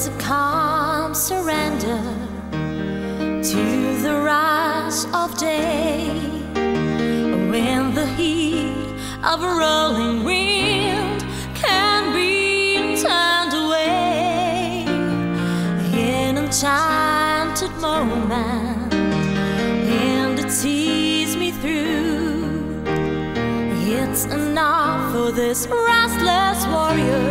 is a calm surrender to the rush of day. When the heat of a rolling wind can be turned away. In enchanted moment and it sees me through. It's enough for this restless warrior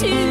to